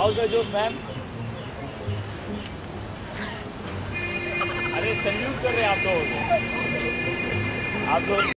माहौल का जो मैम। अरे सल्यूट कर रहे हैं आप लोगों को। आप लोग